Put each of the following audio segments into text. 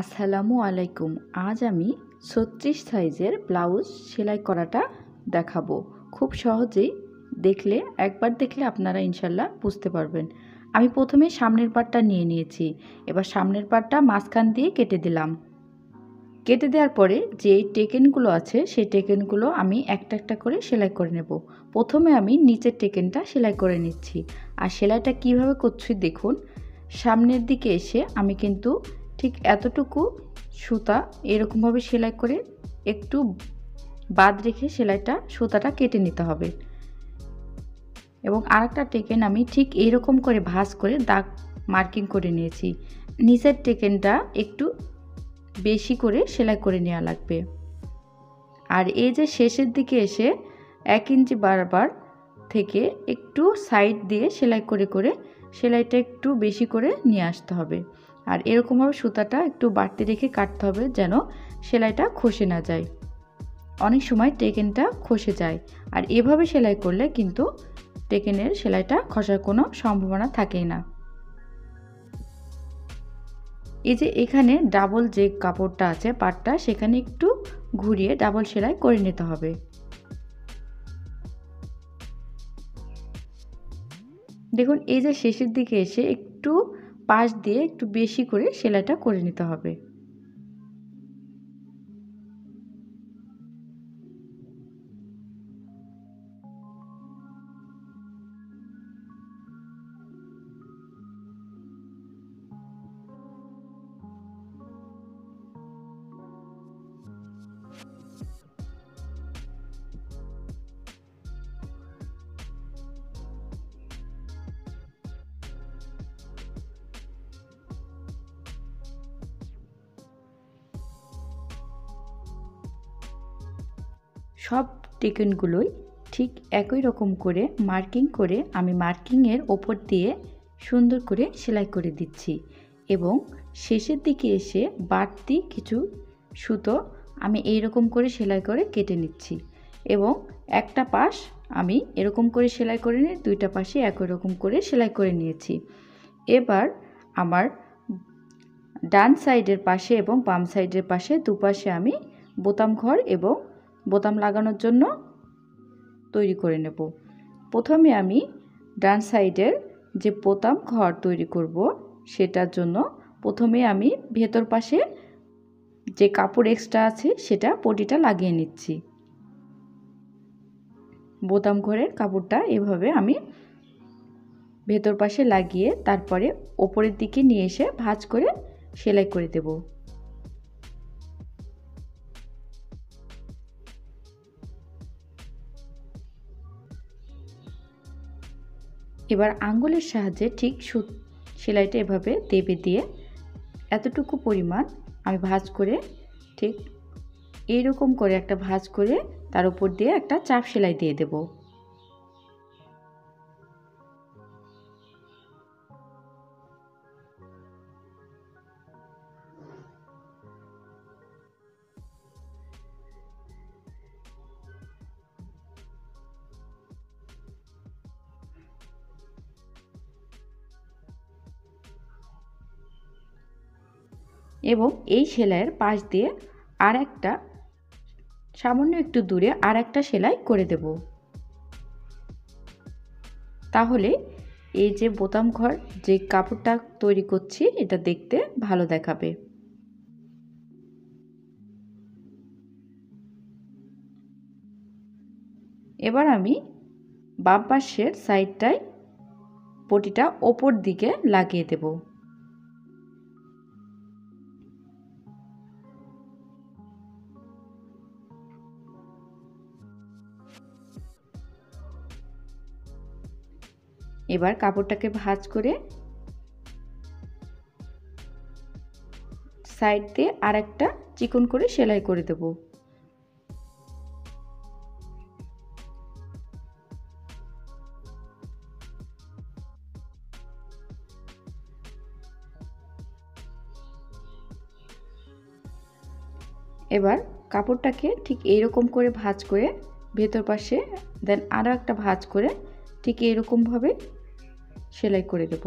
আসসালামু আলাইকুম। আজ আমি ছত্রিশ সাইজের ব্লাউজ সেলাই করাটা দেখাবো। খুব সহজেই দেখলে, একবার দেখলে আপনারা ইনশাল্লাহ বুঝতে পারবেন। আমি প্রথমে সামনের পাটটা নিয়ে নিয়েছি। এবার সামনের পাটটা মাঝখান দিয়ে কেটে দিলাম। কেটে দেওয়ার পরে যে টেকেনগুলো আছে, সেই টেকেনগুলো আমি একটা একটা করে সেলাই করে নেব। প্রথমে আমি নিচের টেকেনটা সেলাই করে নিচ্ছি। আর সেলাইটা কীভাবে করছি দেখুন। সামনের দিকে এসে আমি কিন্তু ঠিক এতটুকু সুতা এরকমভাবে সেলাই করে একটু বাদ রেখে সেলাইটা সুতাটা কেটে নিতে হবে। এবং আরেকটা টেকেন আমি ঠিক এইরকম করে ভাঁজ করে দাগ মার্কিং করে নিয়েছি। নিচের টেকেনটা একটু বেশি করে সেলাই করে নেওয়া লাগবে। আর এই যে শেষের দিকে এসে এক ইঞ্চি বারবার থেকে একটু সাইড দিয়ে সেলাই করে করে সেলাইটা একটু বেশি করে নিয়ে আসতে হবে। আর এরকমভাবে সুতাটা একটু বাড়তি রেখে কাটতে হবে যেন সেলাইটা খসে না যায়। অনেক সময় টেকেনটা খসে যায়। আর এভাবে সেলাই করলে কিন্তু টেকেনের সেলাইটা খসার কোনো সম্ভাবনা থাকেই না। এই যে এখানে ডাবল যে কাপড়টা আছে পাটটা, সেখানে একটু ঘুরিয়ে ডাবল সেলাই করে নিতে হবে। দেখুন, এই যে শেষের দিকে এসে একটু পাশ দিয়ে একটু বেশি করে সেলাইটা করে নিতে হবে। সব টিকেনগুলোই ঠিক একই রকম করে মার্কিং করে আমি মার্কিংয়ের ওপর দিয়ে সুন্দর করে সেলাই করে দিচ্ছি এবং শেষের দিকে এসে বাড়তি কিছু সুতো আমি এই রকম করে সেলাই করে কেটে নিচ্ছি এবং একটা পাশ আমি এরকম করে সেলাই করে নিয়ে দুইটা পাশে একই রকম করে সেলাই করে নিয়েছি। এবার আমার ডান সাইডের পাশে এবং বাম সাইডের পাশে দুপাশে আমি বোতাম ঘর এবং বোতাম লাগানোর জন্য তৈরি করে নেব। প্রথমে আমি ডান সাইডের যে বোতাম ঘর তৈরি করব, সেটার জন্য প্রথমে আমি ভেতর পাশে যে কাপড় এক্সট্রা আছে, সেটা পটিটা লাগিয়ে নিচ্ছি। বোতাম ঘরের কাপড়টা এভাবে আমি ভেতর পাশে লাগিয়ে তারপরে ওপরের দিকে নিয়ে এসে ভাঁজ করে সেলাই করে দেবো। এবার আঙ্গুলের সাহায্যে ঠিক সু সেলাইটা এভাবে দেবে দিয়ে এতটুকু পরিমাণ আমি ভাজ করে ঠিক এইরকম করে একটা ভাজ করে তার উপর দিয়ে একটা চাপ সেলাই দিয়ে দেবো। এবং এই সেলাইয়ের পাশ দিয়ে আর একটা সামান্য একটু দূরে আর একটা সেলাই করে দেব। তাহলে এই যে বোতাম ঘর, যে কাপড়টা তৈরি করছি, এটা দেখতে ভালো দেখাবে। এবার আমি বাম পাশের সাইডটায় পটিটা ওপর দিকে লাগিয়ে দেবো। এবার কাপড়টাকে ভাঁজ করে সাইড দিয়ে আর একটা চিকন করে সেলাই করে দেব। এবার কাপড়টাকে ঠিক এইরকম করে ভাঁজ করে ভেতর পাশে দেন আরও একটা ভাঁজ করে ঠিক এরকমভাবে সেলাই করে দেব।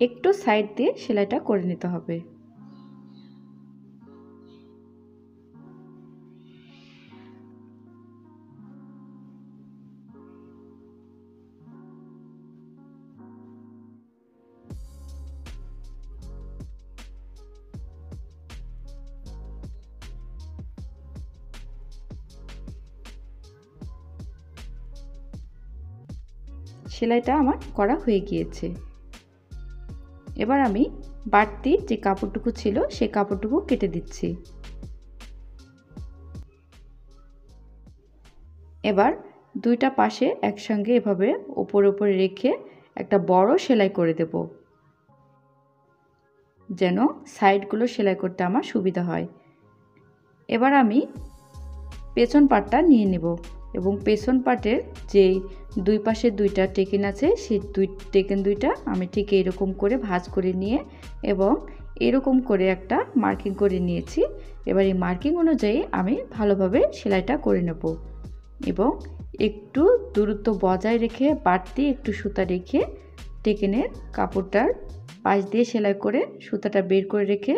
একটু সাইড দিয়ে সেলাইটা করে নিতে হবে। সেলাইটা আমার করা হয়ে গিয়েছে। এবার আমি বাড়তি যে কাপড়টুকু ছিল, সে কাপড়টুকু কেটে দিচ্ছি। এবার দুইটা পাশে একসঙ্গে এভাবে ওপর ওপরে রেখে একটা বড় সেলাই করে দেব। যেন সাইডগুলো সেলাই করতে আমার সুবিধা হয়। এবার আমি পেছন পাটটা নিয়ে নেব এবং পেছন পাটের যেই দুই পাশে দুইটা টেকেন আছে, সেই দুই টেকেন দুইটা আমি ঠিক এরকম করে ভাজ করে নিয়ে এবং এরকম করে একটা মার্কিং করে নিয়েছি। এবার এই মার্কিং অনুযায়ী আমি ভালোভাবে সেলাইটা করে নেব এবং একটু দূরত্ব বজায় রেখে, বাড়তি একটু সুতা রেখে টেকেনের কাপড়টার পাশ দিয়ে সেলাই করে সুতাটা বের করে রেখে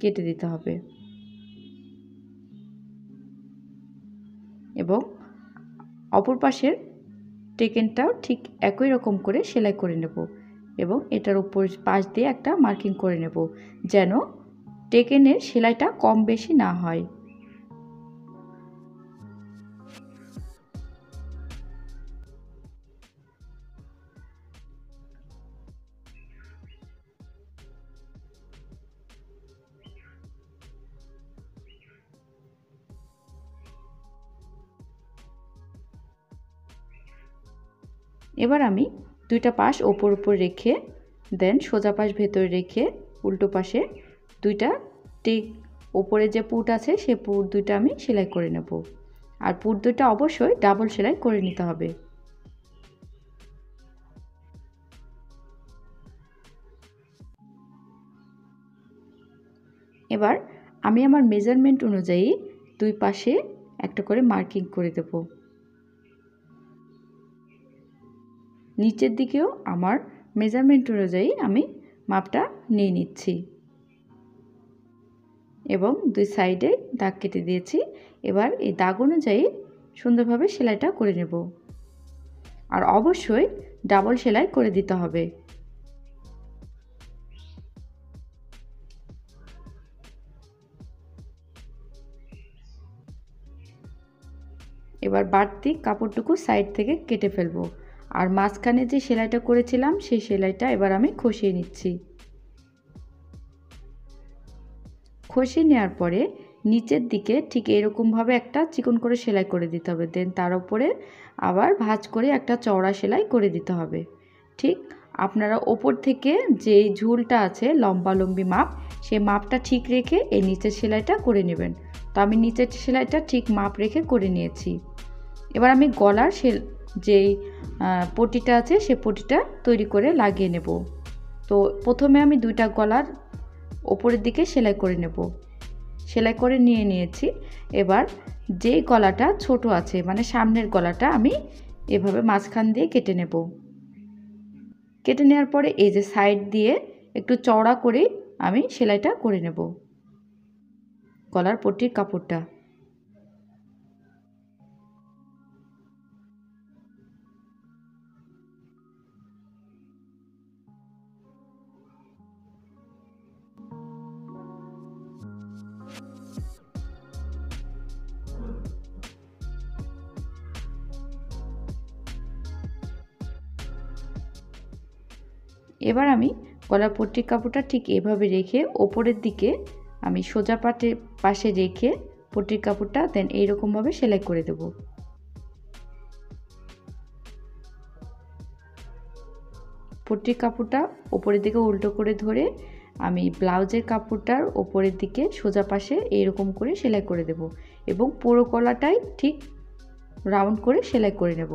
কেটে দিতে হবে। এবং অপর পাশের টেকেনটাও ঠিক একই রকম করে সেলাই করে নেব এবং এটার উপর পাশ দিয়ে একটা মার্কিং করে নেব যেন টেকেনের সেলাইটা কম বেশি না হয়। এবার আমি দুইটা পাশ ওপর উপর রেখে দেন সোজা পাশ ভেতরে রেখে উল্টো পাশে দুইটা টিক ওপরে যে পুট আছে সে পুট দুইটা আমি সেলাই করে নেব। আর পুট দুইটা অবশ্যই ডাবল সেলাই করে নিতে হবে। এবার আমি আমার মেজারমেন্ট অনুযায়ী দুই পাশে একটা করে মার্কিং করে দেবো। নিচের দিকেও আমার মেজারমেন্ট অনুযায়ী আমি মাপটা নিয়ে নিচ্ছি। এবং দুই সাইডে দাগ কেটে দিয়েছি। এবার এই দাগ অনুযায়ী সুন্দরভাবে সেলাইটা করে নেব। আর অবশ্যই ডাবল সেলাই করে দিতে হবে। এবার বাড়তি কাপড়টুকু সাইড থেকে কেটে ফেলব। আর মাঝখানে যে সেলাইটা করেছিলাম, সেই সেলাইটা এবার আমি খসিয়ে নিচ্ছি। খসিয়ে নেওয়ার পরে নিচের দিকে ঠিক এরকমভাবে একটা চিকন করে সেলাই করে দিতে হবে। দেন তার উপরে আবার ভাঁজ করে একটা চওড়া সেলাই করে দিতে হবে। ঠিক আপনারা ওপর থেকে যে ঝুলটা আছে লম্বা লম্বি মাপ, সেই মাপটা ঠিক রেখে এই নিচের সেলাইটা করে নেবেন। তো আমি নিচের সেলাইটা ঠিক মাপ রেখে করে নিয়েছি। এবার আমি গলার সেল যেই পটিটা আছে সে পটিটা তৈরি করে লাগিয়ে নেব। তো প্রথমে আমি দুইটা গলার ওপরের দিকে সেলাই করে নেব। সেলাই করে নিয়ে নিয়েছি। এবার যেই গলাটা ছোট আছে মানে সামনের গলাটা আমি এভাবে মাঝখান দিয়ে কেটে নেব। কেটে নেওয়ার পরে এই যে সাইড দিয়ে একটু চওড়া করে আমি সেলাইটা করে নেব। গলার পট্টির কাপড়টা। এবার আমি গলার পট্টির কাপড়টা ঠিক এভাবে রেখে ওপরের দিকে আমি সোজা পাটে, পাশে রেখে পট্টির কাপড়টা দেন এইরকমভাবে সেলাই করে দেব। পট্টির কাপড়টা ওপরের দিকে উল্টো করে ধরে আমি ব্লাউজের কাপড়টার ওপরের দিকে সোজা পাশে এইরকম করে সেলাই করে দেব এবং পুরো গলাটাই ঠিক রাউন্ড করে সেলাই করে নেব।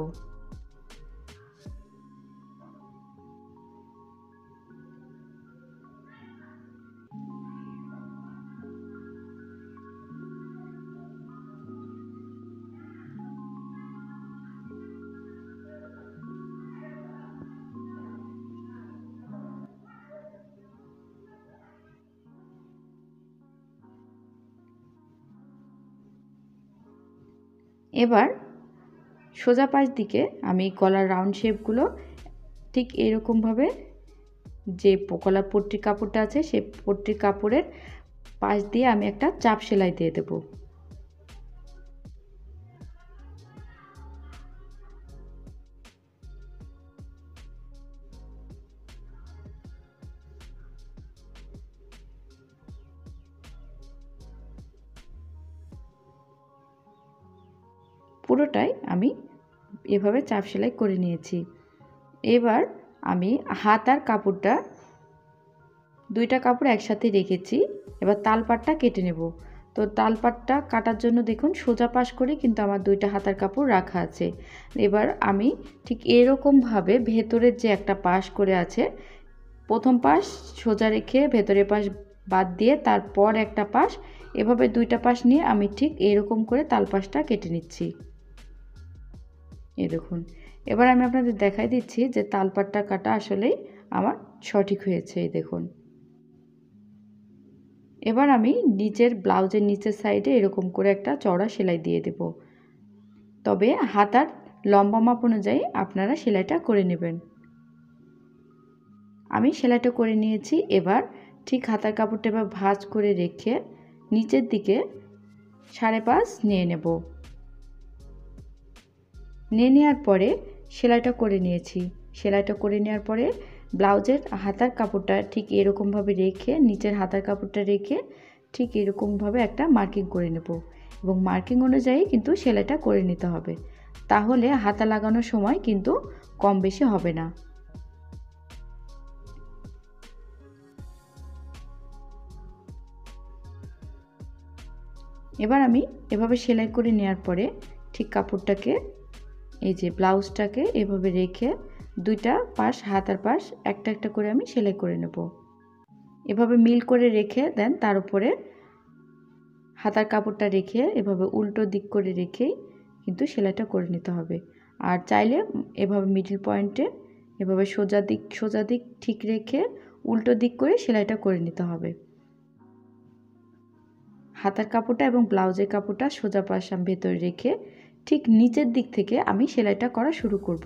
এবার সোজা পাশ দিকে আমি গলার রাউন্ড শেপগুলো ঠিক এরকমভাবে যে গলার পট্টির কাপড়টা আছে সে পট্টির কাপড়ের পাশ দিয়ে আমি একটা চাপ সেলাই দিয়ে দেবো। পুরোটাই আমি এভাবে চাপ সেলাই করে নিয়েছি। এবার আমি হাত আর কাপড়টা, দুইটা কাপড় একসাথে রেখেছি। এবার তালপাটটা কেটে নেব। তো তালপাটটা কাটার জন্য দেখুন সোজা পাশ করে কিন্তু আমার দুইটা হাতার কাপড় রাখা আছে। এবার আমি ঠিক এরকমভাবে ভেতরের যে একটা পাশ করে আছে, প্রথম পাশ সোজা রেখে ভেতরের পাশ বাদ দিয়ে তারপর একটা পাশ, এভাবে দুইটা পাশ নিয়ে আমি ঠিক এরকম করে তালপাশটা কেটে নিচ্ছি। এই দেখুন। এবার আমি আপনাদের দেখাই দিচ্ছি যে তালপাটটা কাটা আসলেই আমার সঠিক হয়েছে, এই দেখুন। এবার আমি নিচের ব্লাউজের নিচের সাইডে এরকম করে একটা চড়া সেলাই দিয়ে দেব। তবে হাতার লম্বা মাপ অনুযায়ী আপনারা সেলাইটা করে নেবেন। আমি সেলাইটা করে নিয়েছি। এবার ঠিক হাতার কাপড়টা এবার ভাঁজ করে রেখে নিচের দিকে সাড়ে পাঁচ নিয়ে নেব। নিয়ে নেওয়ার পরে সেলাইটা করে নিয়েছি। সেলাইটা করে নেওয়ার পরে ব্লাউজের হাতার কাপড়টা ঠিক এরকমভাবে রেখে, নিচের হাতার কাপড়টা রেখে ঠিক এরকমভাবে একটা মার্কিং করে নেব এবং মার্কিং অনুযায়ী কিন্তু সেলাইটা করে নিতে হবে। তাহলে হাতা লাগানোর সময় কিন্তু কম বেশি হবে না। এবার আমি এভাবে সেলাই করে নেওয়ার পরে ঠিক কাপড়টাকে এই যে ব্লাউজটাকে এভাবে রেখে দুইটা পাশ, হাতার পাশ একটা একটা করে আমি সেলাই করে নেব। এভাবে মিল করে রেখে দেন, তার উপরে হাতার কাপড়টা রেখে এভাবে উল্টো দিক করে রেখেই কিন্তু সেলাইটা করে নিতে হবে। আর চাইলে এভাবে মিডিল পয়েন্টে এভাবে সোজা দিক সোজা দিক ঠিক রেখে উল্টো দিক করে সেলাইটা করে নিতে হবে। হাতার কাপড়টা এবং ব্লাউজের কাপড়টা সোজা পাশ ভেতরে রেখে ঠিক নিচের দিক থেকে আমি সেলাইটা করা শুরু করব।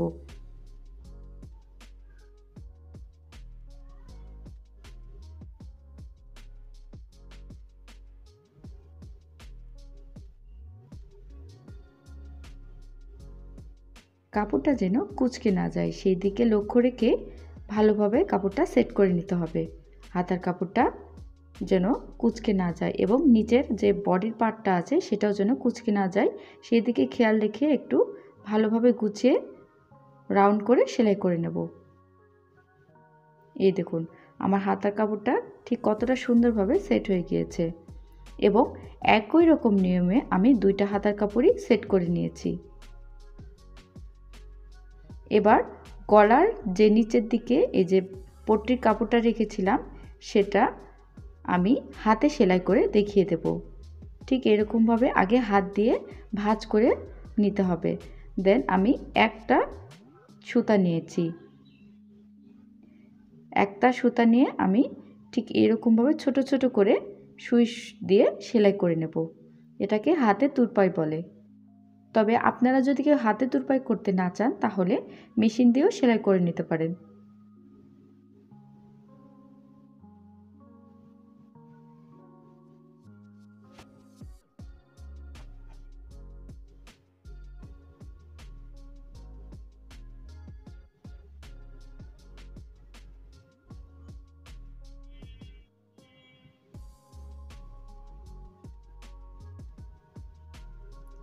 কাপড়টা যেন কুচকে না যায়, সেই দিকে লক্ষ্য রেখে ভালোভাবে কাপড়টা সেট করে নিতে হবে। হাতার কাপড়টা যেন কুচকে না যায় এবং নিচের যে বডির পার্টটা আছে সেটাও যেন কুচকে না যায় সেই দিকে খেয়াল রেখে একটু ভালোভাবে গুছিয়ে রাউন্ড করে সেলাই করে নেব। এই দেখুন, আমার হাতার কাপড়টা ঠিক কতটা সুন্দরভাবে সেট হয়ে গিয়েছে এবং একই রকম নিয়মে আমি দুইটা হাতার কাপড়ই সেট করে নিয়েছি। এবার গলার যে নিচের দিকে এই যে পট্টির কাপড়টা রেখেছিলাম, সেটা আমি হাতে সেলাই করে দেখিয়ে দেব। ঠিক এরকমভাবে আগে হাত দিয়ে ভাজ করে নিতে হবে। দেন আমি একটা সুতা নিয়েছি। একটা সুতা নিয়ে আমি ঠিক এরকমভাবে ছোট ছোট করে সুই দিয়ে সেলাই করে নেব। এটাকে হাতে তুরপাই বলে। তবে আপনারা যদি কেউ হাতে তুরপাই করতে না চান, তাহলে মেশিন দিয়েও সেলাই করে নিতে পারেন।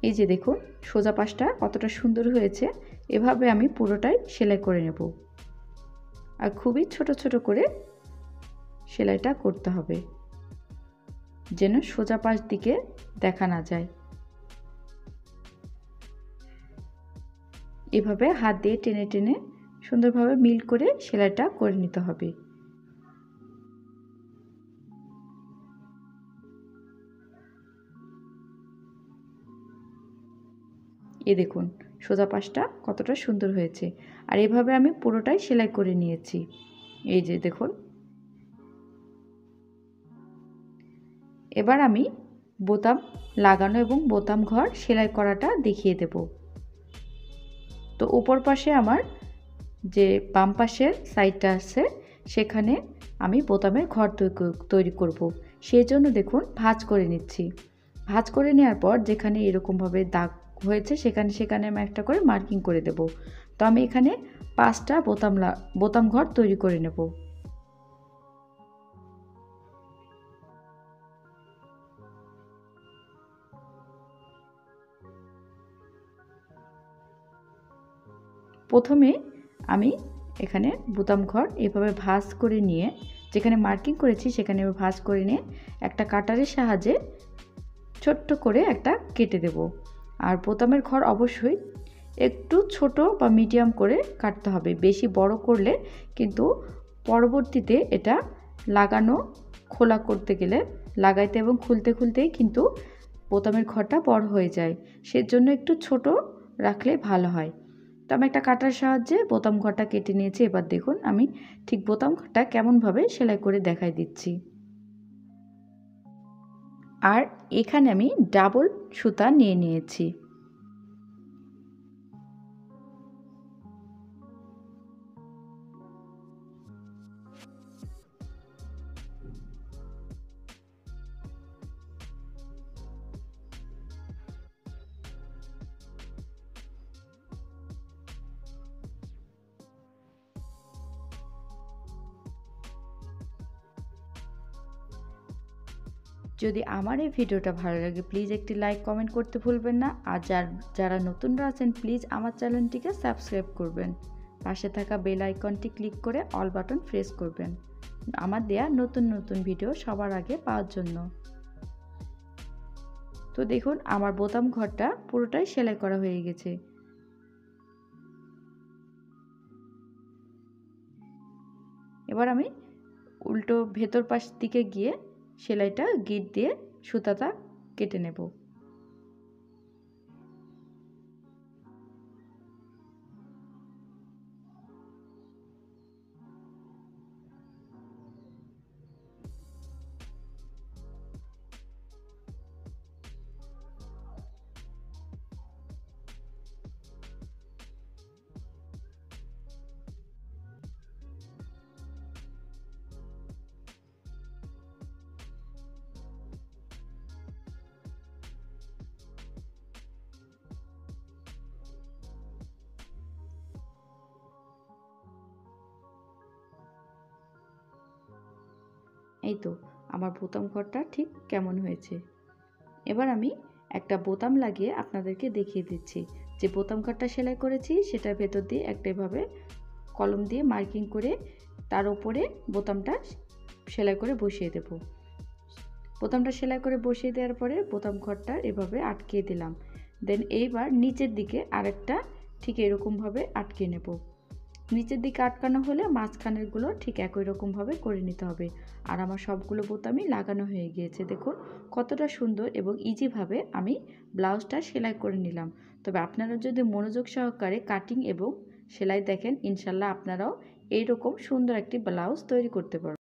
এই যে দেখুন, সোজা পাশটা কতটা সুন্দর হয়েছে। এভাবে আমি পুরোটাই সেলাই করে নেব। আর খুবই ছোট ছোট করে সেলাইটা করতে হবে। যেন সোজা পাশ দিকে দেখা না যায়। এভাবে হাত দিয়ে টেনে টেনে সুন্দরভাবে মিল করে সেলাইটা করে নিতে হবে। এ দেখুন, সোজা পাশটা কতটা সুন্দর হয়েছে। আর এভাবে আমি পুরোটাই সেলাই করে নিয়েছি। এই যে দেখুন। এবার আমি বোতাম লাগানো এবং বোতাম ঘর সেলাই করাটা দেখিয়ে দেব। তো উপর পাশে আমার যে বাম পাশের সাইডটা আছে, সেখানে আমি বোতামের ঘর তৈরি করব। সেই জন্য দেখুন, ভাঁজ করে নিচ্ছি। ভাজ করে নেওয়ার পর যেখানে এরকমভাবে দাগ হয়েছে, সেখানে সেখানে আমি একটা করে মার্কিং করে দেব। তো আমি এখানে পাঁচটা বোতাম বোতাম ঘর তৈরি করে নেব। প্রথমে আমি এখানে বোতাম ঘর এভাবে ভাঁজ করে নিয়ে, যেখানে মার্কিং করেছি সেখানে ভাঁজ করে নিয়ে একটা কাটারের সাহায্যে ছোট্ট করে একটা কেটে দেব। আর বোতামের ঘর অবশ্যই একটু ছোট বা মিডিয়াম করে কাটতে হবে। বেশি বড় করলে কিন্তু পরবর্তীতে এটা লাগানো, খোলা করতে গেলে, লাগাইতে এবং খুলতে খুলতেই কিন্তু বোতামের ঘরটা বড় হয়ে যায়। সেজন্য একটু ছোট রাখলে ভালো হয়। তো আমি একটা কাটার সাহায্যে বোতাম ঘরটা কেটে নিয়েছি। এবার দেখুন আমি ঠিক বোতাম ঘরটা কেমনভাবে সেলাই করে দেখাই দিচ্ছি। আর এখানে আমি ডাবল সুতা নিয়ে নিয়েছি। যদি আমার এই ভিডিওটা ভালো লাগে প্লিজ একটি লাইক কমেন্ট করতে ভুলবেন না। আর যার, যারা নতুনরা আছেন প্লিজ আমার চ্যানেলটিকে সাবস্ক্রাইব করবেন। পাশে থাকা বেল আইকনটি ক্লিক করে অল বাটন প্রেস করবেন। আমার দেয়া নতুন নতুন ভিডিও সবার আগে পাওয়ার জন্য। তো দেখুন, আমার বোতাম ঘরটা পুরোটাই সেলাই করা হয়ে গেছে। এবার আমি উল্টো ভেতর পাশ দিকে গিয়ে সেলাইটা গিট দিয়ে সুতাটা কেটে নেব। এই তো, আমার বোতাম ঘরটা ঠিক কেমন হয়েছে? এবার আমি একটা বোতাম লাগিয়ে আপনাদেরকে দেখিয়ে দিচ্ছি। যে বোতাম ঘরটা সেলাই করেছি, সেটার ভেতর দিয়ে একটা এভাবে কলম দিয়ে মার্কিং করে তার উপরে বোতামটা সেলাই করে বসিয়ে দেব। বোতামটা সেলাই করে বসিয়ে দেওয়ার পরে বোতাম ঘরটা এভাবে আটকিয়ে দিলাম। দেন এইবার নিচের দিকে আরেকটা ঠিক এরকমভাবে আটকে নেব। নিচের দিকে আটকানো হলে মাঝখানেরগুলো ঠিক একই রকমভাবে করে নিতে হবে। আর আমার সবগুলো বোতামই লাগানো হয়ে গিয়েছে, দেখুন। কতটা সুন্দর এবং ইজিভাবে আমি ব্লাউজটা সেলাই করে নিলাম। তবে আপনারা যদি মনোযোগ সহকারে কাটিং এবং সেলাই দেখেন, ইনশাল্লাহ আপনারাও এইরকম সুন্দর একটি ব্লাউজ তৈরি করতে পারবেন।